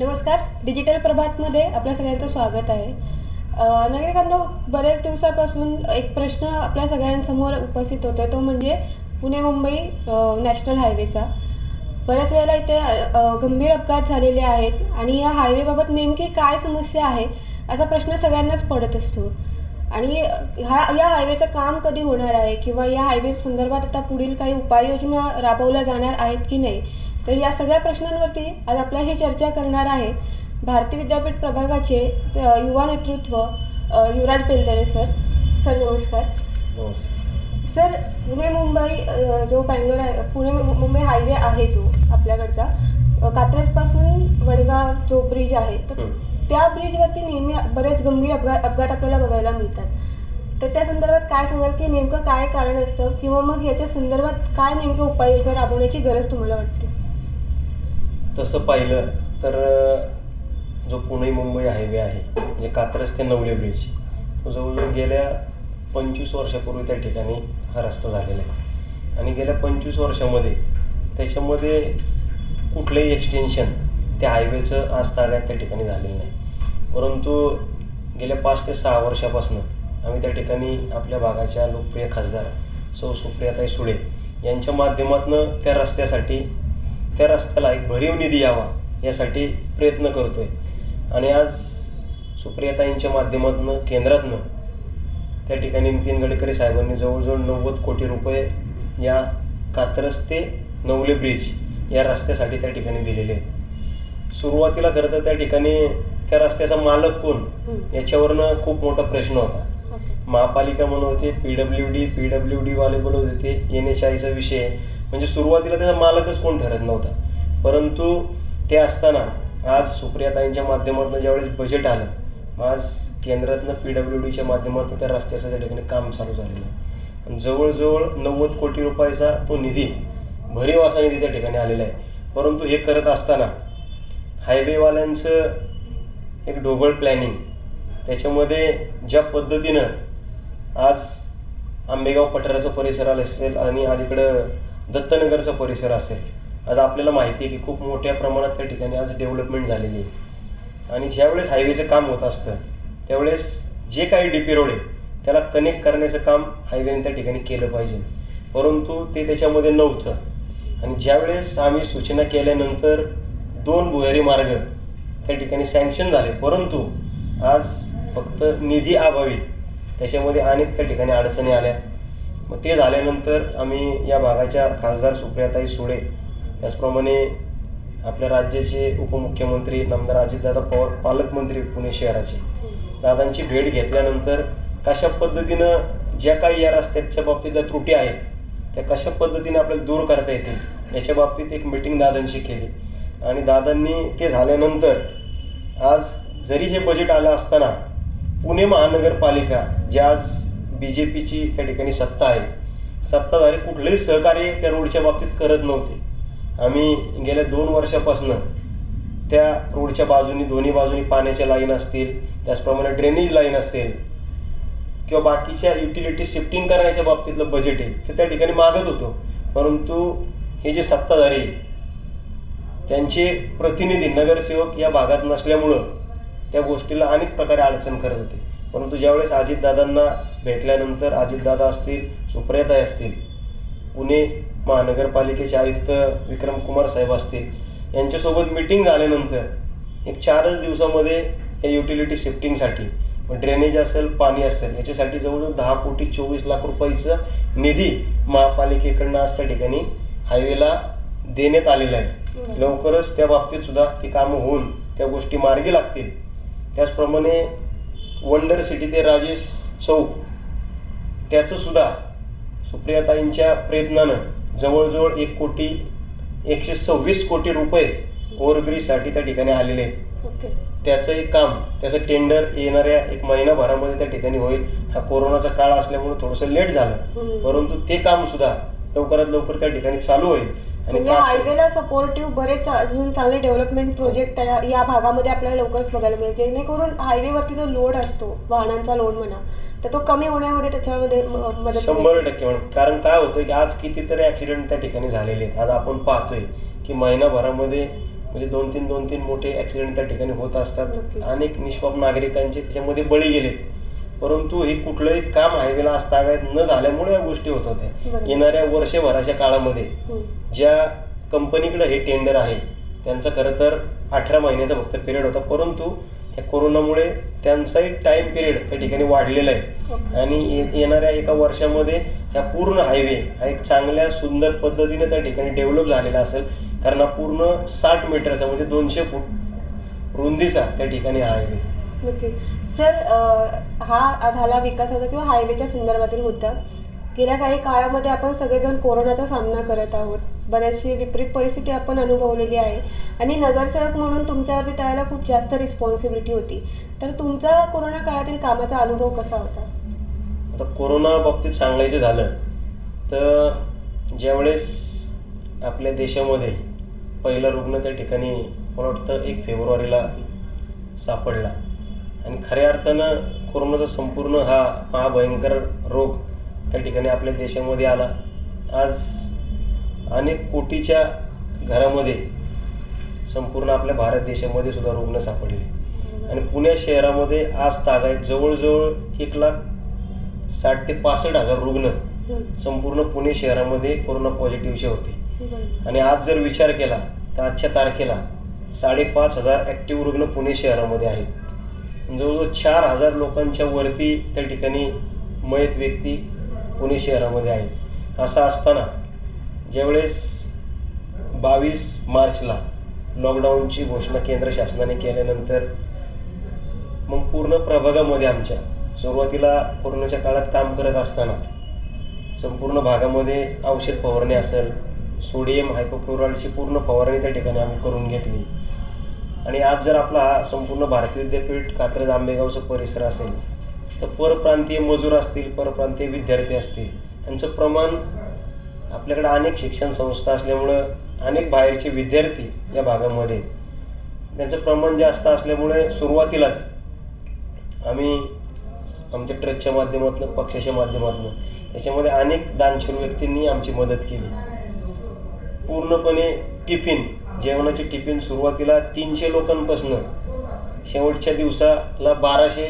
नमस्कार डिजिटल प्रभातमध्ये आपल्या सगळ्यांचं स्वागत आहे. अ, नागरिकांनो दिवसापासून एक प्रश्न आपल्या सगळ्यांसमोर उपस्थित होतो तो म्हणजे पुणे मुंबई नॅशनल हायवेचा. बऱ्याच वेळेला इथे गंभीर अपघात झालेले आहेत आणि या हायवेबाबत नेमकी काय समस्या आहे असा प्रश्न सगळ्यांनाच पडत असतो. आणि हा या हायवेचं काम कधी होणार आहे किंवा या हायवे संदर्भात आता पुढील काही उपाययोजना राबवल्या जाणार आहेत की नाही तर या सगळ्या प्रश्नांवरती आज आपल्याशी चर्चा करणार आहे भारती विद्यापीठ प्रभागाचे युवा नेतृत्व युवराज पेलतरे सर. सर नमस्कार. सर पुणे मुंबई जो बँगलोर आहे पुणे मुंबई हायवे आहे जो आपल्याकडचा कात्रजपासून वडगाव जो ब्रिज आहे तर. त्या ब्रिजवरती नेहमी बरेच गंभीर अपघात अपघात आपल्याला बघायला मिळतात. तर त्या संदर्भात काय सांगाल की नेमकं काय कारण असतं? किंवा मग याच्या संदर्भात काय नेमक्या उपाययोजना राबवण्याची गरज तुम्हाला वाटते? तसं पाहिलं तर जो पुणे मुंबई हायवे आहे म्हणजे कात्रज ते नवले ब्रिज तो जवळजवळ गेल्या पंचवीस वर्षापूर्वी त्या ठिकाणी हा रस्ता झालेला आहे. आणि गेल्या पंचवीस वर्षामध्ये त्याच्यामध्ये कुठलंही एक्सटेन्शन त्या हायवेचं आज ताब्यात त्या ठिकाणी झालेलं नाही. परंतु गेल्या पाच ते सहा वर्षापासून आम्ही त्या ठिकाणी आपल्या भागाच्या लोकप्रिय खासदार सौ सुप्रियाताई सुळे यांच्या माध्यमातून त्या रस्त्यासाठी त्या रस्त्याला एक भरीव निधी यावा यासाठी प्रयत्न करतोय आणि आज सुप्रियाताईंच्या माध्यमातून केंद्रातनं त्या ठिकाणी नितीन गडकरी साहेबांनी जवळजवळ नव्वद कोटी रुपये या कात्रज ते नवले ब्रिज या रस्त्यासाठी त्या ठिकाणी दिलेले सुरुवातीला खरं तर त्या ठिकाणी त्या रस्त्याचा मालक कोण. याच्यावरनं खूप मोठा प्रश्न होता महापालिका म्हणत होते P W D P W D वाले बोलत होते एन एच आयचा विषय. म्हणजे सुरुवातीला त्याचा मालकच कोण ठरत नव्हता. परंतु ते असताना आज सुप्रियाताईंच्या माध्यमातून ज्यावेळेस बजेट आलं मग आज केंद्रातनं पी डब्ल्यू डीच्या माध्यमातून त्या रस्त्याचं त्या ठिकाणी काम चालू झालेलं आहे. आणि जवळजवळ नव्वद कोटी रुपयाचा तो निधी भरीव असा निधी त्या ठिकाणी आलेला आहे. परंतु हे करत असताना हायवेवाल्यांचं एक ढोबळ प्लॅनिंग त्याच्यामध्ये ज्या पद्धतीनं आज आंबेगाव पठाराचा परिसर आला असेल आणि अलीकडं दत्तनगरचा परिसर असेल. आज आपल्याला माहिती आहे की खूप मोठ्या प्रमाणात त्या ठिकाणी आज डेव्हलपमेंट झालेली आहे. आणि ज्यावेळेस हायवेचं काम होत असतं त्यावेळेस जे काही डीपी रोड आहे त्याला कनेक्ट करण्याचं काम हायवेने त्या ठिकाणी केलं पाहिजे. परंतु ते त्याच्यामध्ये नव्हतं. आणि ज्यावेळेस आम्ही सूचना केल्यानंतर दोन भुयारी मार्ग त्या ठिकाणी सँक्शन झाले. परंतु आज फक्त निधी अभावी त्याच्यामध्ये अनेक त्या ठिकाणी अडचणी आल्या. मग ते झाल्यानंतर आम्ही या भागाच्या खासदार सुप्रियाताई सुळे त्याचप्रमाणे आपल्या राज्याचे उपमुख्यमंत्री नामदार अजितदादा पवार पालकमंत्री पुणे शहराचे. दादांची भेट घेतल्यानंतर कशा पद्धतीनं ज्या काही या रस्त्याच्या बाबतीतल्या त्रुटी आहेत त्या कशा पद्धतीने आपल्याला दूर करता येतील याच्या बाबतीत एक मिटिंग दादांशी केली. आणि दादांनी ते झाल्यानंतर आज जरी हे बजेट आलं असताना पुणे महानगरपालिका ज्या आज बी जे पीची त्या ठिकाणी सत्ता आहे. सत्ताधारी कुठलंही सहकार्य त्या रोडच्या बाबतीत करत नव्हते. आम्ही गेल्या दोन वर्षापासून त्या रोडच्या बाजूनी दोन्ही बाजूनी पाण्याच्या लाईन असतील त्याचप्रमाणे ड्रेनेज लाईन असेल किंवा बाकीच्या युटिलिटी शिफ्टिंग करण्याच्या बाबतीतलं बजेट आहे ते त्या ठिकाणी मागत होतो. परंतु हे जे सत्ताधारी त्यांचे प्रतिनिधी नगरसेवक या भागात नसल्यामुळं त्या गोष्टीला अनेक प्रकारे अडचण करत होते. परंतु ज्यावेळेस अजितदादांना भेटल्यानंतर अजितदादा असतील सुप्रियाताई असतील पुणे महानगरपालिकेचे आयुक्त विक्रम कुमार साहेब असतील यांच्यासोबत मिटिंग झाल्यानंतर एक चारच दिवसामध्ये या युटिलिटी शिफ्टिंगसाठी ड्रेनेज असेल पाणी असेल याच्यासाठी जवळजवळ दहा कोटी चोवीस लाख रुपयाचा निधी महापालिकेकडनं आज त्या ठिकाणी हायवेला देण्यात आलेला आहे. लवकरच त्या बाबतीत सुद्धा ती कामं होऊन त्या गोष्टी मार्गी लागतील त्याचप्रमाणे वंडर सिटी ते राजेश चौक. त्याचं सुद्धा सुप्रियाताईंच्या प्रयत्नानं जवळजवळ एक कोटी एकशे सव्वीस कोटी रुपये ओव्हरब्रिजसाठी त्या ठिकाणी आलेले आहेत. ओके. त्याचंही काम त्याचं टेंडर येणाऱ्या एक महिनाभरामध्ये त्या ठिकाणी होईल. हा कोरोनाचा काळ असल्यामुळे थोडंसं लेट झालं. परंतु ते काम सुद्धा लवकरात लवकर त्या ठिकाणी चालू होईल. म्हणजे हायवेला सपोर्टिव्ह बरेच अजून चांगले डेव्हलपमेंट प्रोजेक्ट या भागामध्ये आपल्याला लवकरच बघायला मिळेल. जेणेकरून हायवेवरती जो लोड असतो वाहनांचा लोड म्हणा तर तो कमी होण्यामध्ये त्याच्यामध्ये मदत शंभर मिळते. टक्के म्हणून कारण काय होतं की आज कितीतरी ऍक्सिडेंट त्या ठिकाणी झालेले आहेत. आज आपण पाहतोय की महिनाभरामध्ये म्हणजे दोन तीन दोन तीन मोठे ॲक्सिडेंट त्या ठिकाणी होत असतात. अनेक निष्पाप नागरिकांचे त्याच्यामध्ये बळी गेले परंतु हे कुठलंही काम हायवेला असतागत न झाल्यामुळे या गोष्टी होत होत्या. येणाऱ्या वर्षभराच्या काळामध्ये हम्म. ज्या कंपनीकडे हे टेंडर आहे त्यांचं खरं तर अठरा महिन्याचा फक्त पिरियड होता परंतु ह्या कोरोनामुळे त्यांचाही टाइम पिरियड त्या ठिकाणी वाढलेला आहे. आणि ये- येणाऱ्या एका वर्षामध्ये ह्या पूर्ण हायवे हा एक चांगल्या सुंदर पद्धतीने त्या ठिकाणी डेव्हलप झालेला असेल कारण हा पूर्ण साठ मीटरचा म्हणजे दोनशे फूट रुंदीचा त्या ठिकाणी हा हायवे नक्की सर हा झाला विकासाचा किंवा हायवेच्या संदर्भातील मुद्दा. गेल्या काही काळामध्ये आपण सगळेजण कोरोनाचा सामना करत आहोत. बऱ्याचशी विपरीत परिस्थिती आपण अनुभवलेली आहे. आणि नगरसेवक म्हणून तुमच्यावरती त्यावेळेला खूप जास्त रिस्पॉन्सिबिलिटी होती. तर तुमचा कोरोना काळातील कामाचा अनुभव कसा होता? आता कोरोना बाबतीत सांगायचं झालं तर ज्यावेळेस आपल्या देशामध्ये पहिला रुग्ण त्या ठिकाणी मला वाटतं एक फेब्रुवारीला सापडला. आणि खऱ्या अर्थानं कोरोनाचा संपूर्ण हा महाभयंकर रोग त्या ठिकाणी आपल्या देशामध्ये आला. आज अनेक कोटीच्या घरामध्ये संपूर्ण आपल्या भारत देशामध्ये सुद्धा रुग्ण सापडले. आणि पुणे शहरामध्ये आज तागायत जवळजवळ एक लाख साठ ते पासष्ट हजार रुग्ण संपूर्ण पुणे शहरामध्ये कोरोना पॉझिटिव्हचे होते. आणि आज जर विचार केला तर आजच्या तारखेला साडेपाच हजार ॲक्टिव्ह रुग्ण पुणे शहरामध्ये आहेत. जवळजवळ चार हजार लोकांच्या वरती त्या ठिकाणी मयत व्यक्ती पुणे शहरामध्ये आहेत. असं असताना ज्यावेळेस बावीस मार्चला लॉकडाऊनची घोषणा केंद्र शासनाने केल्यानंतर मग पूर्ण प्रभागामध्ये आमच्या सुरुवातीला कोरोनाच्या काळात काम करत असताना संपूर्ण भागामध्ये औषध फवारणी असेल सोडियम हायपोक्लोराईडची पूर्ण फवारणी त्या ठिकाणी आम्ही करून घेतली. आणि आज जर आपला हा संपूर्ण भारतीय विद्यापीठ कात्रज आंबेगावचा परिसर असेल तर परप्रांतीय मजूर असतील परप्रांतीय विद्यार्थी असतील यांचं प्रमाण आपल्याकडे अनेक शिक्षण संस्था असल्यामुळं अनेक बाहेरचे विद्यार्थी या भागामध्ये त्यांचं प्रमाण जास्त असल्यामुळे सुरुवातीलाच आम्ही आमच्या ट्रस्टच्या माध्यमातून पक्षाच्या माध्यमातून याच्यामध्ये अनेक दानशूर व्यक्तींनी आमची मदत केली. पूर्णपणे टिफिन जेवणाचे टिफिन सुरुवातीला तीनशे लोकांपासून शेवटच्या दिवसाला बाराशे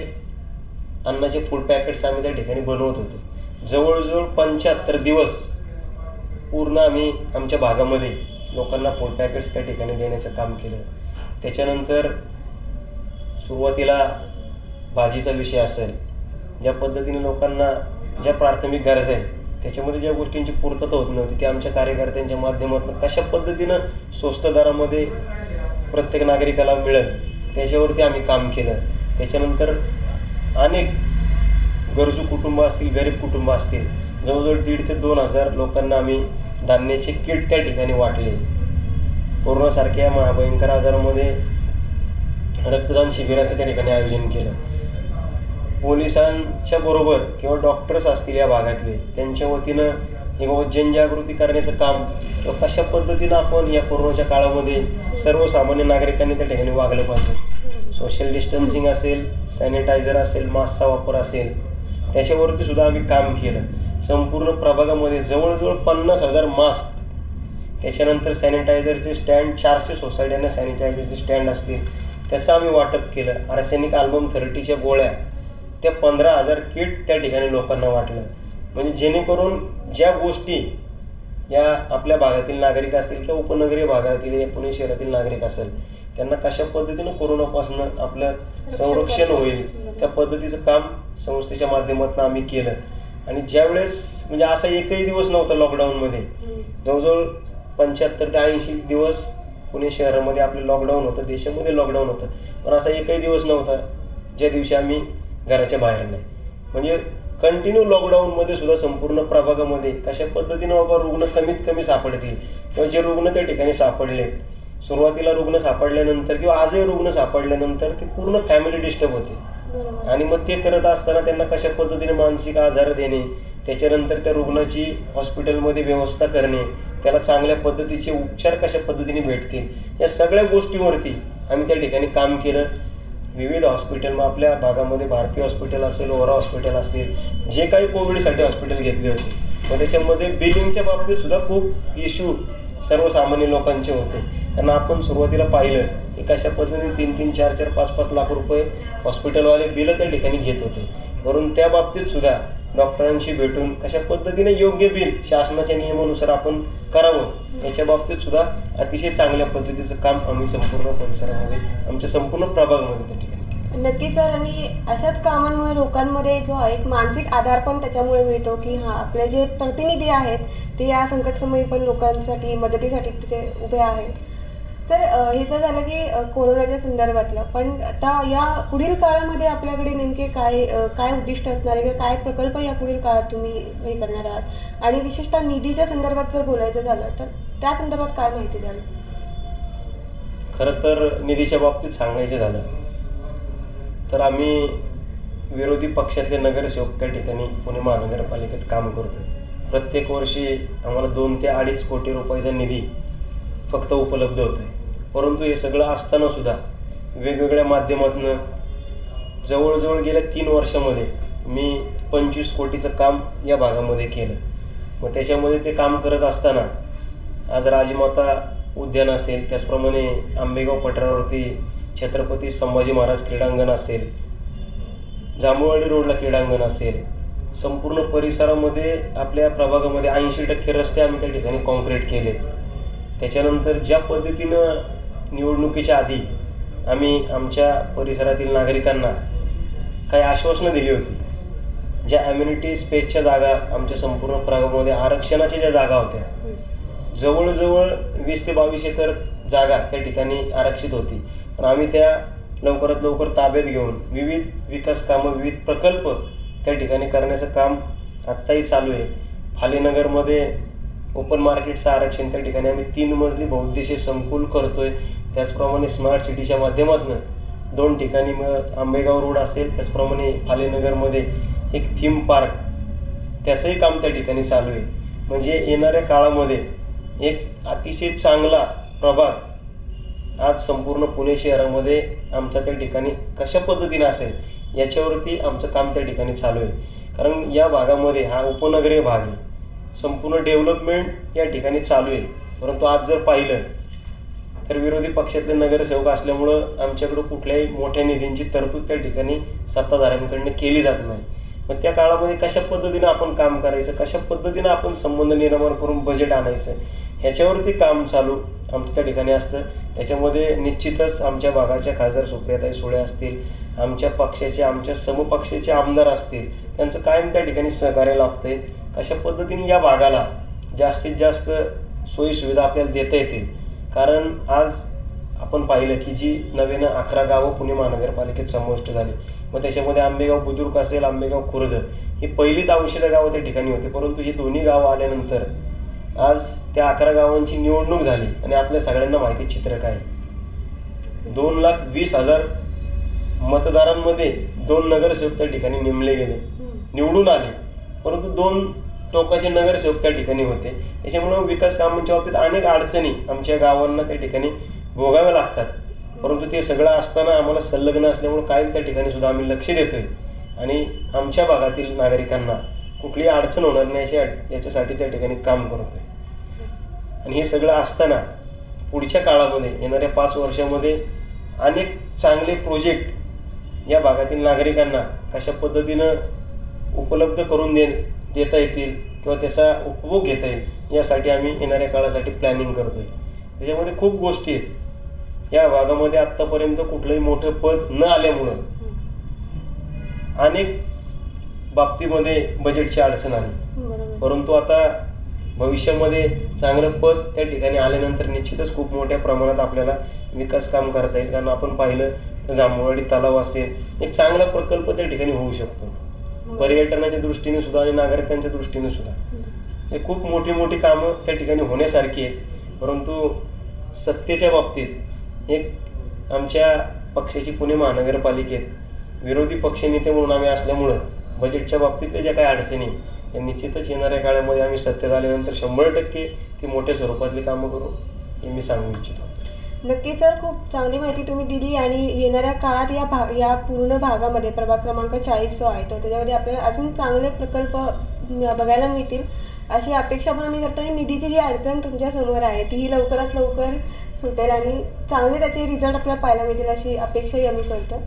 अन्नाचे फूड पॅकेट्स आम्ही त्या ठिकाणी बनवत होतो. जवळजवळ पंच्याहत्तर दिवस पूर्ण आम्ही आमच्या भागामध्ये लोकांना फूड पॅकेट्स त्या ठिकाणी देण्याचं काम केलं. त्याच्यानंतर सुरुवातीला भाजीचा विषय असेल ज्या पद्धतीने लोकांना ज्या प्राथमिक गरजा आहे त्याच्यामध्ये ज्या गोष्टींची पूर्तता होत नव्हती ते आमच्या कार्यकर्त्यांच्या माध्यमातून कशा पद्धतीनं स्वस्त दरामध्ये प्रत्येक नागरिकाला मिळेल त्याच्यावरती आम्ही काम केलं. त्याच्यानंतर अनेक गरजू कुटुंब असतील गरीब कुटुंब असतील जवळजवळ दीड ते दोन हजार लोकांना आम्ही धान्याचे किट त्या ठिकाणी वाटले. कोरोनासारख्या महाभयंकर आजारामध्ये रक्तदान शिबिराचं त्या ठिकाणी आयोजन केलं. पोलिसांच्या बरोबर किंवा डॉक्टर्स असतील या भागातले त्यांच्या वतीनं हे बाबा जनजागृती करण्याचं काम किंवा कशा पद्धतीनं आपण या कोरोनाच्या काळामध्ये सर्वसामान्य नागरिकांनी त्या ठिकाणी वागलं पाहिजे? सोशल डिस्टन्सिंग असेल सॅनिटायझर असेल मास्कचा वापर असेल त्याच्यावरती सुद्धा आम्ही काम केलं. संपूर्ण प्रभागामध्ये जवळजवळ पन्नास हजार मास्क त्याच्यानंतर सॅनिटायझरचे स्टँड चारशे सोसायट्यांना सॅनिटायझरचे स्टँड असतील त्याचं आम्ही वाटप केलं. आर्सेनिक अल्बम थर्टीच्या गोळ्या त्या पंधरा हजार किट त्या ठिकाणी लोकांना वाटलं. म्हणजे जेणेकरून ज्या गोष्टी या आपल्या भागातील नागरिक असतील किंवा उपनगरीय भागातील या पुणे शहरातील नागरिक असेल त्यांना कशा पद्धतीनं कोरोनापासून आपलं संरक्षण होईल त्या पद्धतीचं काम संस्थेच्या माध्यमातून आम्ही केलं. आणि ज्यावेळेस म्हणजे असा एकही दिवस नव्हता लॉकडाऊनमध्ये जवळजवळ पंच्याहत्तर ते ऐंशी दिवस पुणे शहरामध्ये आपलं लॉकडाऊन होतं देशामध्ये लॉकडाऊन होतं. पण असा एकही दिवस नव्हता ज्या दिवशी आम्ही घराच्या बाहेर नाही. म्हणजे कंटिन्यू लॉकडाऊनमध्ये सुद्धा संपूर्ण प्रभागामध्ये कशा पद्धतीनं बाबा रुग्ण कमीत कमी सापडतील किंवा जे रुग्ण त्या ठिकाणी सापडले सुरुवातीला रुग्ण सापडल्यानंतर किंवा आजही रुग्ण सापडल्यानंतर ते पूर्ण फॅमिली डिस्टर्ब होते. आणि मग ते करत असताना त्यांना कशा पद्धतीने मानसिक आजार देणे त्याच्यानंतर त्या रुग्णाची हॉस्पिटलमध्ये व्यवस्था करणे त्याला चांगल्या पद्धतीचे उपचार कशा पद्धतीने भेटतील या सगळ्या गोष्टीवरती आम्ही त्या ठिकाणी काम केलं. विविध हॉस्पिटल मग आपल्या भागामध्ये भारतीय हॉस्पिटल असेल ओरा हॉस्पिटल असतील जे काही कोविडसाठी हॉस्पिटल घेतले होते. मग त्याच्यामध्ये बिलिंगच्या बाबतीत सुद्धा खूप इश्यू सर्वसामान्य लोकांचे होते. त्यांना आपण सुरुवातीला पाहिलं की कशा पद्धतीने तीन तीन चार चार पाच पाच लाख रुपये हॉस्पिटलवाले बिलं त्या ठिकाणी घेत होते. वरून त्या बाबतीत सुद्धा डॉक्टरांशी भेटून कशा पद्धतीने योग्य बिल शासनाच्या नियमानुसार आपण करावं याच्या बाबतीत सुद्धा अतिशय चांगल्या पद्धतीचं काम आम्ही संपूर्ण परिसरामध्ये आमच्या संपूर्ण प्रभागामध्ये त्या ठिकाणी नक्की सर आणि अशाच कामांमुळे लोकांमध्ये जो एक मानसिक आधार पण त्याच्यामुळे मिळतो की हां आपले जे प्रतिनिधी आहेत ते या संकटसमयी पण लोकांसाठी मदतीसाठी तिथे उभे आहेत. सर हे तर झालं की कोरोनाच्या संदर्भातलं. पण आता या पुढील काळामध्ये आपल्याकडे नेमके काय काय उद्दिष्ट असणार आहे? किंवा काय प्रकल्प या पुढील काळात तुम्ही हे करणार आहात? आणि विशेषतः निधीच्या संदर्भात जर बोलायचं झालं तर त्या संदर्भात काय माहिती द्याल? खरं तर निधीच्या बाबतीत सांगायचं झालं तर आम्ही विरोधी पक्षातले नगरसेवक त्या ठिकाणी पुणे महानगरपालिकेत काम करतो प्रत्येक वर्षी आम्हाला दोन ते अडीच कोटी रुपयाचा निधी फक्त उपलब्ध होत आहे परंतु हे सगळं असताना सुद्धा वेगवेगळ्या माध्यमातून जवळजवळ गेल्या तीन वर्षामध्ये मी पंचवीस कोटीचं काम या भागामध्ये केलं. मग त्याच्यामध्ये ते काम करत असताना आज राजमाता उद्यान असेल त्याचप्रमाणे आंबेगाव पठारावरती छत्रपती संभाजी महाराज क्रीडांगण असेल जांभूळवाडी रोडला क्रीडांगण असेल संपूर्ण परिसरामध्ये आपल्या प्रभागामध्ये ऐंशी टक्के रस्ते आम्ही त्या ठिकाणी कॉन्क्रीट केले त्याच्यानंतर ज्या पद्धतीनं निवडणुकीच्या आधी आम्ही आमच्या परिसरातील नागरिकांना काही आश्वासनं दिली होती. ज्या ॲम्युनिटी स्पेसच्या जागा आमच्या संपूर्ण प्रभागामध्ये आरक्षणाच्या ज्या जागा होत्या जवळजवळ वीस ते बावीस एकर जागा त्या ठिकाणी आरक्षित होती. पण आम्ही त्या लवकरात लवकर ताब्यात घेऊन विविध विकास कामं विविध प्रकल्प त्या ठिकाणी करण्याचं काम आत्ताही चालू आहे. फालीनगरमध्ये ओपन मार्केटचं आरक्षण त्या ठिकाणी आम्ही तीन मजली बहुउद्देशीय संकुल करतोय. त्याचप्रमाणे स्मार्ट सिटीच्या माध्यमातून दोन ठिकाणी मग आंबेगाव रोड असेल त्याचप्रमाणे फालेनगरमध्ये एक थीम पार्क त्याचंही काम त्या ठिकाणी चालू आहे. म्हणजे येणाऱ्या काळामध्ये एक अतिशय चांगला प्रभाग आज संपूर्ण पुणे शहरामध्ये आमचा त्या ठिकाणी कशा पद्धतीने असेल याच्यावरती आमचं काम त्या ठिकाणी चालू आहे. कारण या भागामध्ये हा उपनगरीय भाग आहे. संपूर्ण डेव्हलपमेंट या ठिकाणी चालू आहे. परंतु आज जर पाहिलं तर विरोधी पक्षातले नगरसेवक असल्यामुळं आमच्याकडं कुठल्याही मोठ्या निधींची तरतूद त्या ठिकाणी सत्ताधाऱ्यांकडनं केली जात नाही. मग त्या काळामध्ये कशा पद्धतीनं आपण काम करायचं कशा पद्धतीनं आपण संबंध निर्माण करून बजेट आणायचं ह्याच्यावरती काम चालू आमचं त्या ठिकाणी असतं. त्याच्यामध्ये निश्चितच आमच्या भागाच्या खासदार सुप्रियाताई सुळे असतील आमच्या पक्षाचे आमच्या समपक्षाचे आमदार असतील त्यांचं कायम त्या ठिकाणी सहकार्य लाभतंय. कशा पद्धतीने या भागाला जास्तीत जास्त सोयीसुविधा आपल्याला देता येतील कारण आज आपण पाहिलं की जी नव्यानं अकरा गावं पुणे महानगरपालिकेत समाविष्ट झाली. मग त्याच्यामध्ये आंबेगाव बुद्रुक असेल आंबेगाव खुर्द ही पहिलीच औषधं गावं त्या ठिकाणी होती. परंतु ही दोन्ही गावं आल्यानंतर आज त्या अकरा गावांची निवडणूक झाली आणि आपल्या सगळ्यांना माहिती चित्र काय आहे. दोन लाख वीस हजार मतदारांमध्ये दोन नगरसेवक त्या ठिकाणी नेमले गेले. निवडून आले. परंतु दोन टोकाचे नगरसेवक त्या ठिकाणी होते. त्याच्यामुळं विकास कामांच्या बाबतीत अनेक अडचणी आमच्या गावांना त्या ठिकाणी भोगाव्या लागतात. परंतु ते सगळं असताना आम्हाला संलग्न असल्यामुळं कायम त्या ठिकाणी सुद्धा आम्ही लक्ष देतोय. आणि आमच्या भागातील नागरिकांना कुठलीही अडचण होणार नाही याच्या याच्यासाठी त्या ठिकाणी काम करतोय. आणि हे सगळं असताना पुढच्या काळामध्ये येणाऱ्या पाच वर्षामध्ये अनेक चांगले प्रोजेक्ट या भागातील नागरिकांना कशा पद्धतीनं उपलब्ध करून देणे देता येतील किंवा त्याचा उपभोग घेता येईल यासाठी आम्ही येणाऱ्या काळासाठी प्लॅनिंग करतोय. त्याच्यामध्ये खूप गोष्टी आहेत. या भागामध्ये आत्तापर्यंत कुठलंही मोठं पद न आल्यामुळं अनेक बाबतीमध्ये बजेटची अडचण आली. परंतु आता भविष्यामध्ये चांगलं पद त्या ठिकाणी आल्यानंतर निश्चितच खूप मोठ्या प्रमाणात आपल्याला विकास काम करता येईल. कारण आपण पाहिलं तर जांभूळवाडी तलाव असेल एक चांगला प्रकल्प त्या ठिकाणी होऊ शकतो. पर्यटनाच्या दृष्टीने सुद्धा आणि नागरिकांच्या दृष्टीने सुद्धा. हे खूप मोठी मोठी कामं त्या ठिकाणी होण्यासारखी आहेत. परंतु सत्तेच्या बाबतीत एक आमच्या पक्षाची पुणे महानगरपालिकेत विरोधी पक्षनेते म्हणून आम्ही असल्यामुळं बजेटच्या बाबतीतल्या ज्या काही अडचणी या निश्चितच येणाऱ्या काळामध्ये आम्ही सत्तेत आल्यानंतर शंभर टक्के ती मोठ्या स्वरूपातली कामं करू हे मी सांगू इच्छितो. नक्की सर खूप चांगली माहिती तुम्ही दिली आणि येणाऱ्या काळात या भाग या पूर्ण भागामध्ये प्रभाग क्रमांक चाळीस जो आहे तो त्याच्यामध्ये आपल्याला अजून चांगले प्रकल्प बघायला मिळतील. अशी अपेक्षा पण आम्ही करतो आणि निधीची जी अडचण तुमच्यासमोर आहे तीही लवकरात लवकर सुटेल आणि चांगले त्याचे रिझल्ट आपल्याला पाहायला मिळतील अशी अपेक्षाही आम्ही करतो.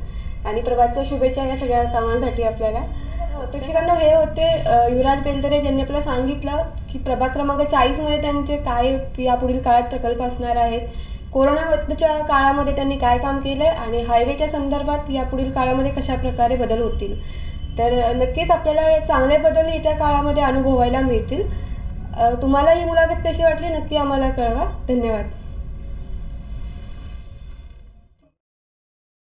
आणि प्रभातच्या शुभेच्छा या सगळ्या कामांसाठी आपल्याला. प्रेक्षकांना हे होते युवराज बेंदरे ज्यांनी आपल्याला सांगितलं की प्रभाग क्रमांक चाळीसमध्ये त्यांचे काय यापुढील काळात प्रकल्प असणार आहेत. कोरोनाच्या काळामध्ये त्यांनी काय काम केलं आहे आणि हायवेच्या संदर्भात यापुढील काळामध्ये कशा प्रकारे बदल होतील? तर नक्कीच आपल्याला चांगले बदल येत्या काळामध्ये अनुभवायला मिळतील. तुम्हाला ही मुलाखत कशी वाटली? नक्की आम्हाला कळवा. धन्यवाद.